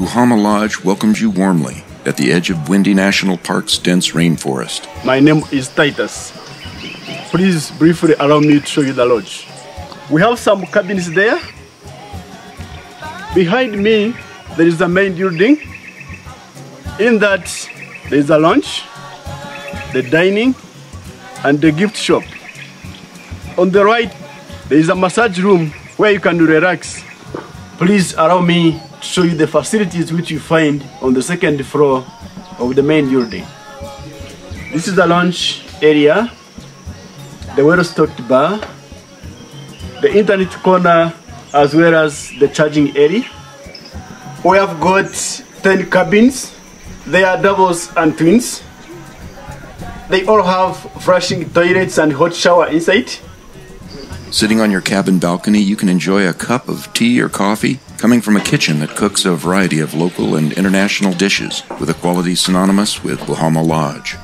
Buhoma Lodge welcomes you warmly at the edge of Bwindi National Park's dense rainforest. My name is Titus. Please briefly allow me to show you the lodge. We have some cabins there. Behind me, there is the main building. In that, there is a lounge, the dining, and the gift shop. On the right, there is a massage room where you can relax. Please allow me show you the facilities which you find on the second floor of the main building. This is the lounge area, the well-stocked bar, the internet corner, as well as the charging area. We have got 10 cabins. They are doubles and twins. They all have flushing toilets and hot shower inside. Sitting on your cabin balcony, you can enjoy a cup of tea or coffee coming from a kitchen that cooks a variety of local and international dishes with a quality synonymous with Buhoma Lodge.